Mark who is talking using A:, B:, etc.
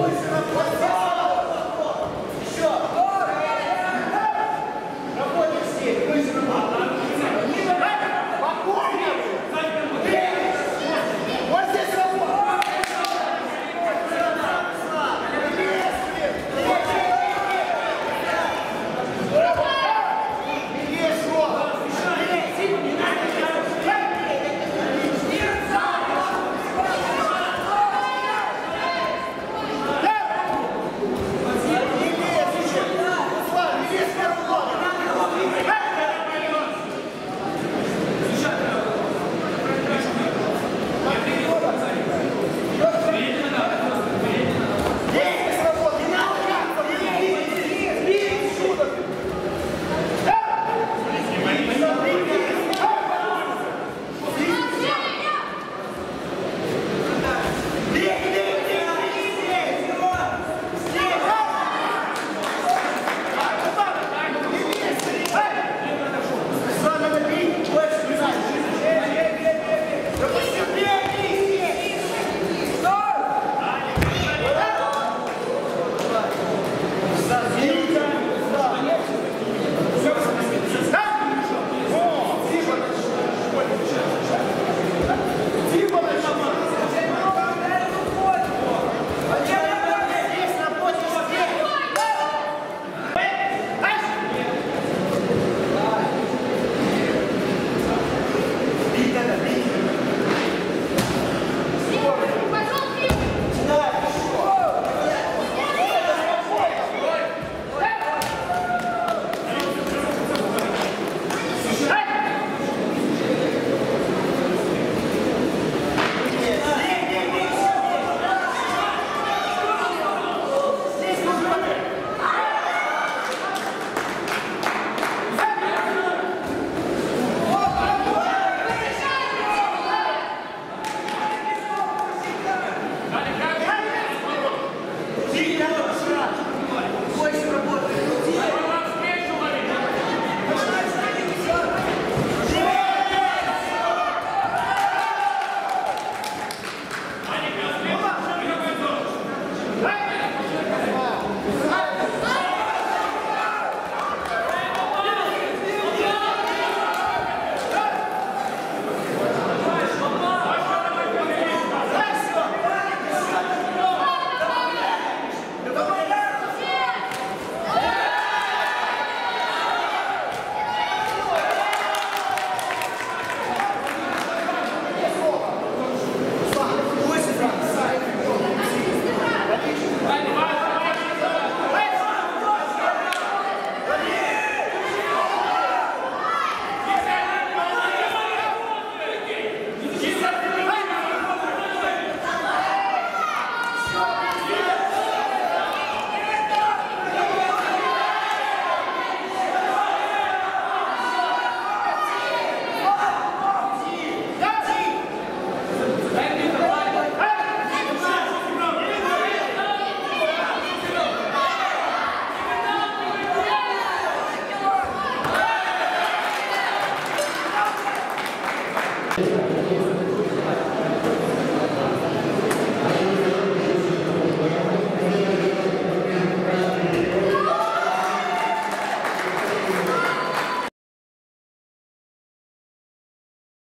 A: Ось